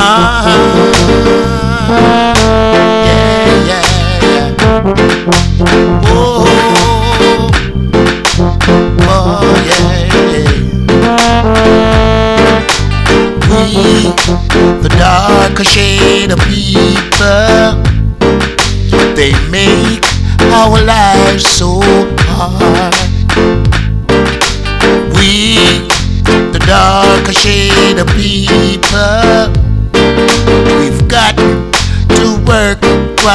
Ah, yeah, yeah. Oh, oh, yeah. We, the darker shade of people, they make our lives so hard. We, the darker shade of people,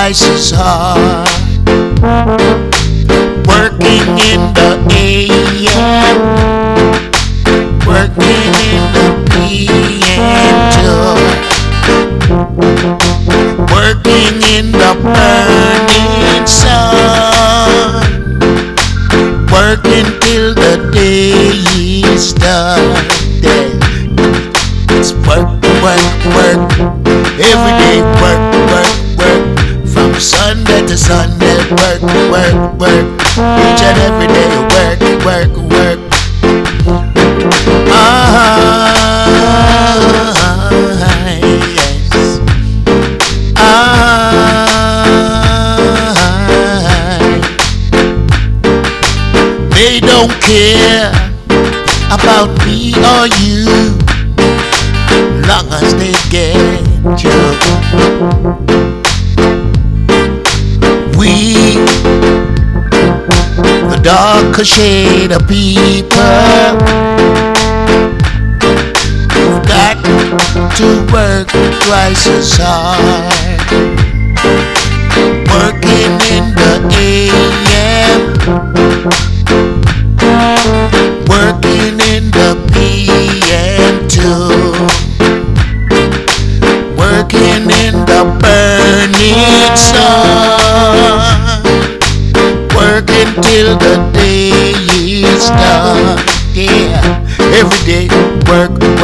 twice as hard. Working in the AM, working in the PM. Working in the burning sun, working till the day is done. To Sunday, work, work, work. Each and every day, work, work, work. Ah, yes. Ah, they don't care about me or you long as they get you. Darker shade of people, we've got to work twice as hard.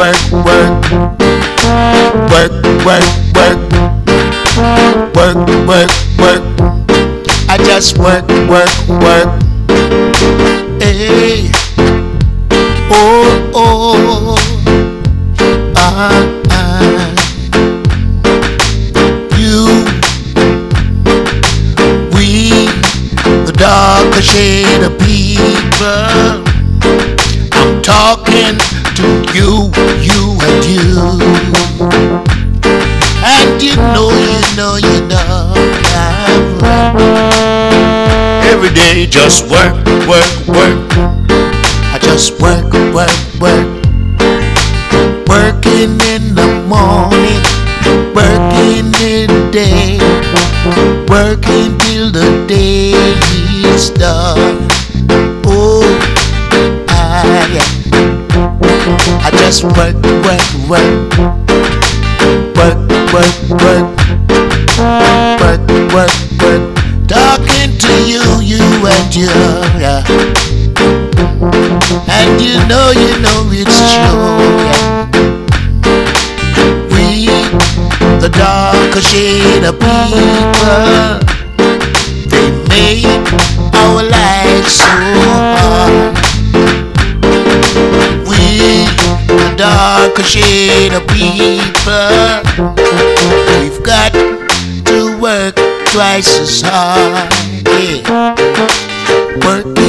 Work, work, work. Work, work, work. Work, work. I just work, work, work. Hey. Oh, oh. Ah, ah. You, we, the darker shade of people. I'm talking to you, you and you. And you know, you know, you know. I'm right. Every day, just work, work, work. I just work, work, work. Working in the morning, working in the day, working till the day is done. just work, work, work. Work, work, work. Work, work, work. Talking to you, you and you. Yeah. Uh, and you know, you know it's true. Yeah. We, the darker shade of people, they make our lives so hard. Darker shade of people, we've got to work twice as hard. Yeah. Working